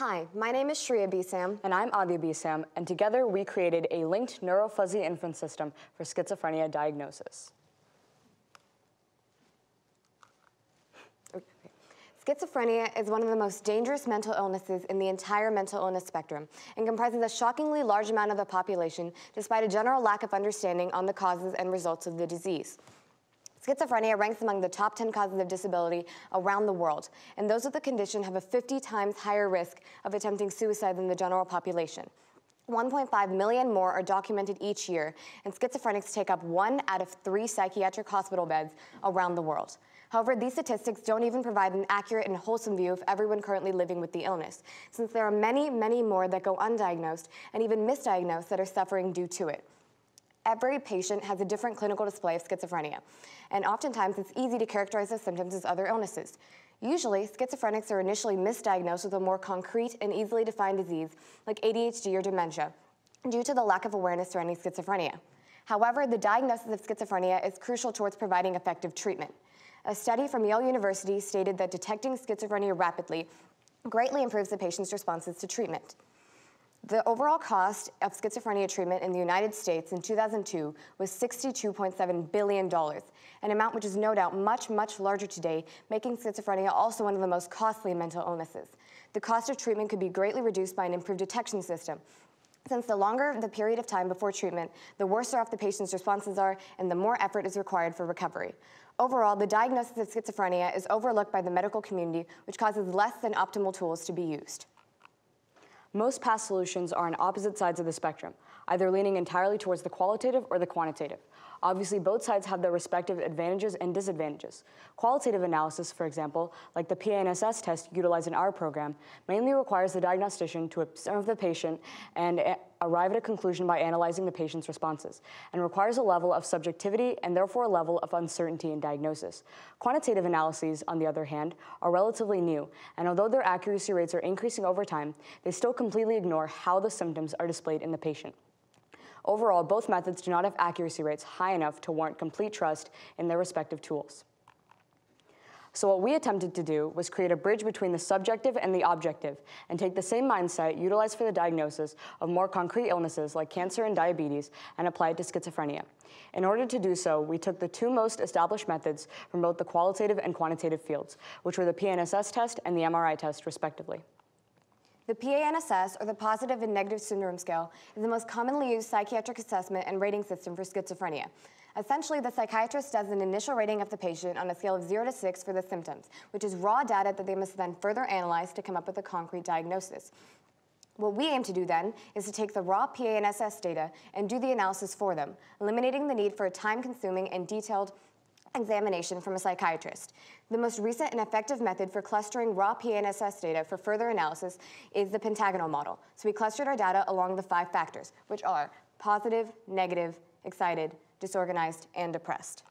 Hi, my name is Shriya Beesam. And I'm Adhya Beesam, and together we created a linked neurofuzzy inference system for schizophrenia diagnosis. Schizophrenia is one of the most dangerous mental illnesses in the entire mental illness spectrum and comprises a shockingly large amount of the population despite a general lack of understanding on the causes and results of the disease. Schizophrenia ranks among the top 10 causes of disability around the world, and those with the condition have a 50 times higher risk of attempting suicide than the general population. 1.5 million more are documented each year, and schizophrenics take up one out of three psychiatric hospital beds around the world. However, these statistics don't even provide an accurate and wholesome view of everyone currently living with the illness, since there are many, many more that go undiagnosed and even misdiagnosed that are suffering due to it. Every patient has a different clinical display of schizophrenia, and oftentimes it's easy to characterize the symptoms as other illnesses. Usually, schizophrenics are initially misdiagnosed with a more concrete and easily defined disease like ADHD or dementia due to the lack of awareness surrounding schizophrenia. However, the diagnosis of schizophrenia is crucial towards providing effective treatment. A study from Yale University stated that detecting schizophrenia rapidly greatly improves the patient's responses to treatment. The overall cost of schizophrenia treatment in the United States in 2002 was $62.7 billion, an amount which is no doubt much, much larger today, making schizophrenia also one of the most costly mental illnesses. The cost of treatment could be greatly reduced by an improved detection system, since the longer the period of time before treatment, the worse off the patient's responses are and the more effort is required for recovery. Overall, the diagnosis of schizophrenia is overlooked by the medical community, which causes less than optimal tools to be used. Most past solutions are on opposite sides of the spectrum, either leaning entirely towards the qualitative or the quantitative. Obviously, both sides have their respective advantages and disadvantages. Qualitative analysis, for example, like the PANSS test utilized in our program, mainly requires the diagnostician to observe the patient and eh, arrive at a conclusion by analyzing the patient's responses, and requires a level of subjectivity and therefore a level of uncertainty in diagnosis. Quantitative analyses, on the other hand, are relatively new, and although their accuracy rates are increasing over time, they still completely ignore how the symptoms are displayed in the patient. Overall, both methods do not have accuracy rates high enough to warrant complete trust in their respective tools. So what we attempted to do was create a bridge between the subjective and the objective and take the same mindset utilized for the diagnosis of more concrete illnesses like cancer and diabetes and apply it to schizophrenia. In order to do so, we took the two most established methods from both the qualitative and quantitative fields, which were the PANSS test and the MRI test, respectively. The PANSS, or the Positive and Negative Syndrome Scale, is the most commonly used psychiatric assessment and rating system for schizophrenia. Essentially, the psychiatrist does an initial rating of the patient on a scale of 0 to 6 for the symptoms, which is raw data that they must then further analyze to come up with a concrete diagnosis. What we aim to do then is to take the raw PANSS data and do the analysis for them, eliminating the need for a time-consuming and detailed examination from a psychiatrist. The most recent and effective method for clustering raw PANSS data for further analysis is the pentagonal model. So we clustered our data along the five factors, which are positive, negative, excited, disorganized, and depressed.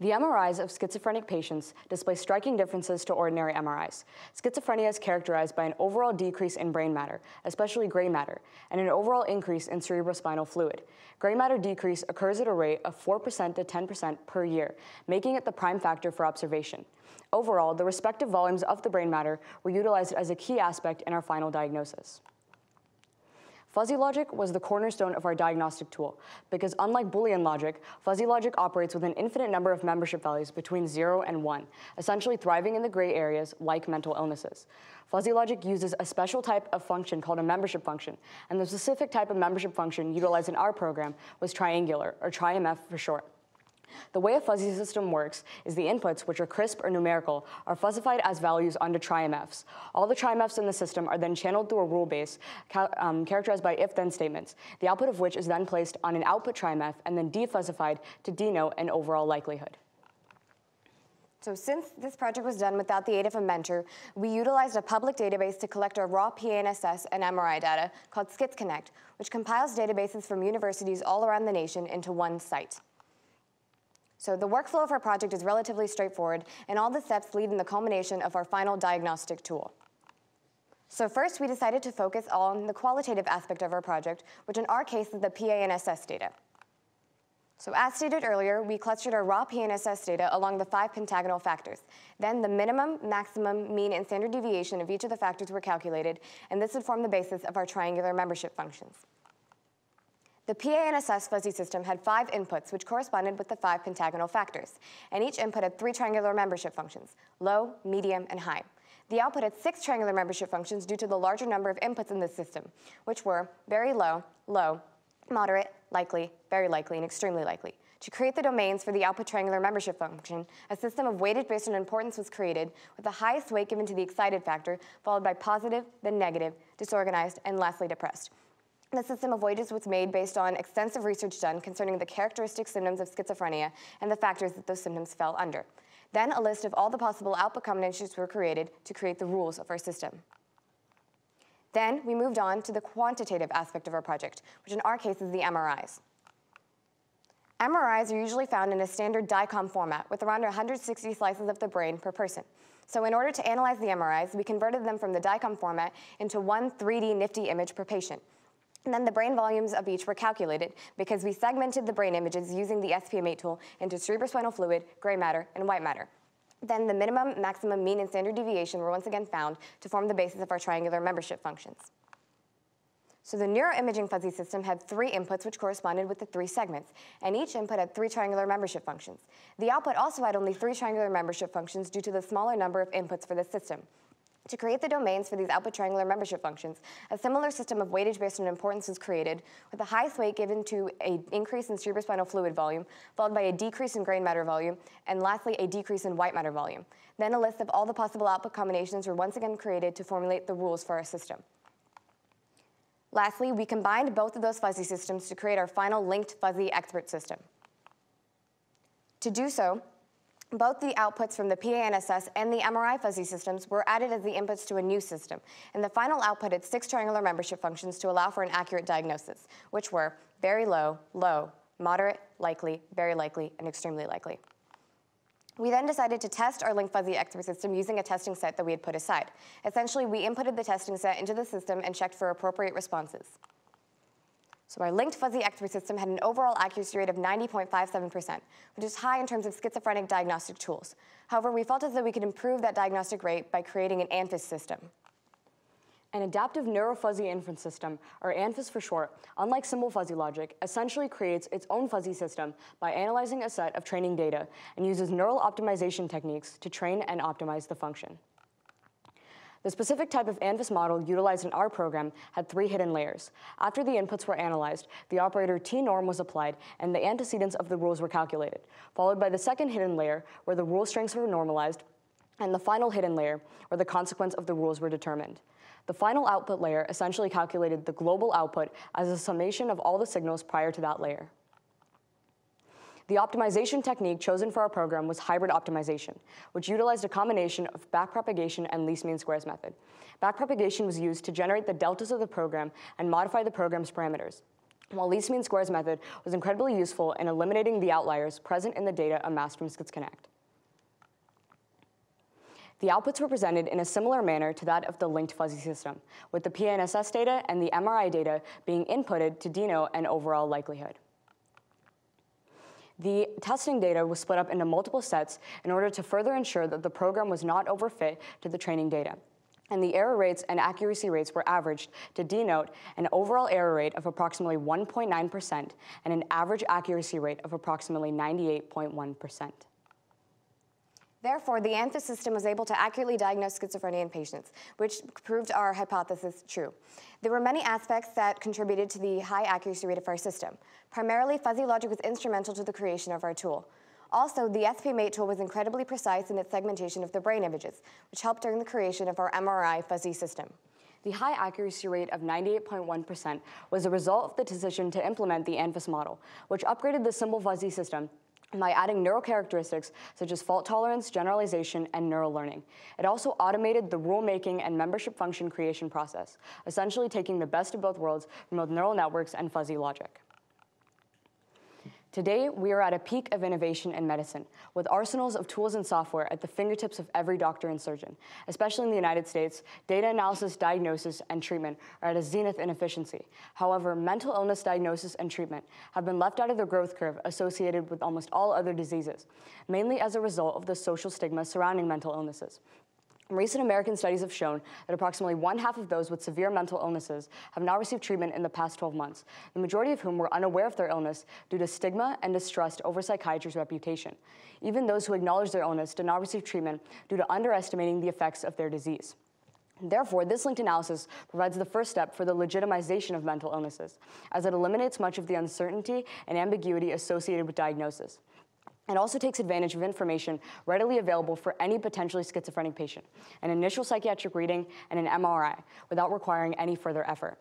The MRIs of schizophrenic patients display striking differences to ordinary MRIs. Schizophrenia is characterized by an overall decrease in brain matter, especially gray matter, and an overall increase in cerebrospinal fluid. Gray matter decrease occurs at a rate of 4% to 10% per year, making it the prime factor for observation. Overall, the respective volumes of the brain matter were utilized as a key aspect in our final diagnosis. Fuzzy logic was the cornerstone of our diagnostic tool because unlike Boolean logic, fuzzy logic operates with an infinite number of membership values between 0 and 1, essentially thriving in the gray areas like mental illnesses. Fuzzy logic uses a special type of function called a membership function, and the specific type of membership function utilized in our program was triangular, or TRIMF for short. The way a fuzzy system works is the inputs, which are crisp or numerical, are fuzzified as values onto TRIMFs. All the TRIMFs in the system are then channeled through a rule base um, characterized by if-then statements, the output of which is then placed on an output TRIMF and then defuzzified to denote an overall likelihood. So since this project was done without the aid of a mentor, we utilized a public database to collect our raw PANSS and MRI data called SchizConnect, which compiles databases from universities all around the nation into one site. So the workflow of our project is relatively straightforward, and all the steps lead in the culmination of our final diagnostic tool. So first, we decided to focus on the qualitative aspect of our project, which in our case is the PANSS data. So as stated earlier, we clustered our raw PANSS data along the five pentagonal factors. Then the minimum, maximum, mean, and standard deviation of each of the factors were calculated, and this would form the basis of our triangular membership functions. The PANSS fuzzy system had five inputs, which corresponded with the five pentagonal factors, and each input had three triangular membership functions, low, medium, and high. The output had six triangular membership functions due to the larger number of inputs in this system, which were very low, low, moderate, likely, very likely, and extremely likely. To create the domains for the output triangular membership function, a system of weighted based on importance was created, with the highest weight given to the excited factor, followed by positive, then negative, disorganized, and lastly depressed. The system of weightage was made based on extensive research done concerning the characteristic symptoms of schizophrenia and the factors that those symptoms fell under. Then a list of all the possible output combinations were created to create the rules of our system. Then we moved on to the quantitative aspect of our project, which in our case is the MRIs. MRIs are usually found in a standard DICOM format with around 160 slices of the brain per person. So in order to analyze the MRIs, we converted them from the DICOM format into one 3D NIfTI image per patient. And then the brain volumes of each were calculated because we segmented the brain images using the SPM8 tool into cerebrospinal fluid, gray matter, and white matter. Then the minimum, maximum, mean, and standard deviation were once again found to form the basis of our triangular membership functions. So the neuroimaging fuzzy system had three inputs which corresponded with the three segments, and each input had three triangular membership functions. The output also had only three triangular membership functions due to the smaller number of inputs for the system. To create the domains for these output triangular membership functions, a similar system of weightage based on importance was created, with the highest weight given to an increase in cerebrospinal fluid volume, followed by a decrease in gray matter volume, and lastly, a decrease in white matter volume. Then a list of all the possible output combinations were once again created to formulate the rules for our system. Lastly, we combined both of those fuzzy systems to create our final linked fuzzy expert system. To do so, both the outputs from the PANSS and the MRI fuzzy systems were added as the inputs to a new system, and the final output had six triangular membership functions to allow for an accurate diagnosis, which were very low, low, moderate, likely, very likely, and extremely likely. We then decided to test our Link fuzzy expert system using a testing set that we had put aside. Essentially, we inputted the testing set into the system and checked for appropriate responses. So our linked fuzzy expert system had an overall accuracy rate of 90.57%, which is high in terms of schizophrenic diagnostic tools. However, we felt as though we could improve that diagnostic rate by creating an ANFIS system. An adaptive neurofuzzy inference system, or ANFIS for short, unlike simple fuzzy logic, essentially creates its own fuzzy system by analyzing a set of training data and uses neural optimization techniques to train and optimize the function. The specific type of ANFIS model utilized in our program had three hidden layers. After the inputs were analyzed, the operator t-norm was applied and the antecedents of the rules were calculated, followed by the second hidden layer where the rule strengths were normalized, and the final hidden layer where the consequence of the rules were determined. The final output layer essentially calculated the global output as a summation of all the signals prior to that layer. The optimization technique chosen for our program was hybrid optimization, which utilized a combination of backpropagation and least mean squares method. Backpropagation was used to generate the deltas of the program and modify the program's parameters, while least mean squares method was incredibly useful in eliminating the outliers present in the data amassed from SchizConnect. The outputs were presented in a similar manner to that of the linked fuzzy system, with the PANSS data and the MRI data being inputted to denote an overall likelihood. The testing data was split up into multiple sets in order to further ensure that the program was not overfit to the training data. And the error rates and accuracy rates were averaged to denote an overall error rate of approximately 1.9% and an average accuracy rate of approximately 98.1%. Therefore, the ANFIS system was able to accurately diagnose schizophrenia in patients, which proved our hypothesis true. There were many aspects that contributed to the high accuracy rate of our system. Primarily, fuzzy logic was instrumental to the creation of our tool. Also, the SPM8 tool was incredibly precise in its segmentation of the brain images, which helped during the creation of our MRI fuzzy system. The high accuracy rate of 98.1% was a result of the decision to implement the ANFIS model, which upgraded the simple fuzzy system by adding neural characteristics such as fault tolerance, generalization, and neural learning. It also automated the rule-making and membership function creation process, essentially taking the best of both worlds from both neural networks and fuzzy logic. Today, we are at a peak of innovation in medicine, with arsenals of tools and software at the fingertips of every doctor and surgeon. Especially in the United States, data analysis, diagnosis, and treatment are at a zenith in efficiency. However, mental illness diagnosis and treatment have been left out of the growth curve associated with almost all other diseases, mainly as a result of the social stigma surrounding mental illnesses. Recent American studies have shown that approximately one half of those with severe mental illnesses have now received treatment in the past 12 months, the majority of whom were unaware of their illness due to stigma and distrust over psychiatry's reputation. Even those who acknowledged their illness did not receive treatment due to underestimating the effects of their disease. Therefore, this linked analysis provides the first step for the legitimization of mental illnesses, as it eliminates much of the uncertainty and ambiguity associated with diagnosis. It also takes advantage of information readily available for any potentially schizophrenic patient, an initial psychiatric reading and an MRI, without requiring any further effort.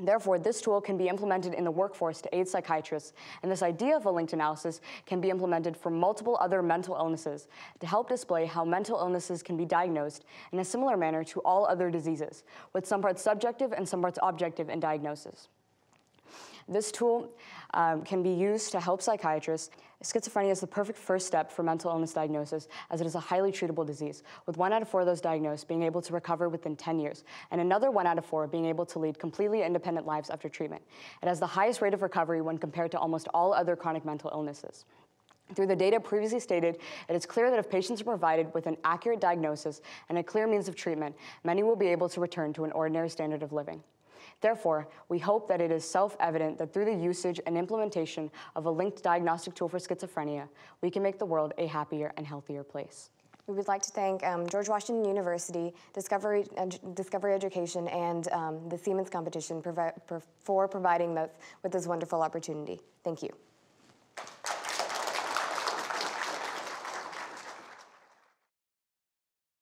Therefore, this tool can be implemented in the workforce to aid psychiatrists, and this idea of a linked analysis can be implemented for multiple other mental illnesses to help display how mental illnesses can be diagnosed in a similar manner to all other diseases, with some parts subjective and some parts objective in diagnosis. This tool um, can be used to help psychiatrists. Schizophrenia is the perfect first step for mental illness diagnosis as it is a highly treatable disease, with one out of four of those diagnosed being able to recover within 10 years, and another one out of four being able to lead completely independent lives after treatment. It has the highest rate of recovery when compared to almost all other chronic mental illnesses. Through the data previously stated, it is clear that if patients are provided with an accurate diagnosis and a clear means of treatment, many will be able to return to an ordinary standard of living. Therefore, we hope that it is self-evident that through the usage and implementation of a linked diagnostic tool for schizophrenia, we can make the world a happier and healthier place. We would like to thank um, George Washington University, Discovery, uh, Discovery Education, and um, the Siemens competition provi for providing us with this wonderful opportunity. Thank you.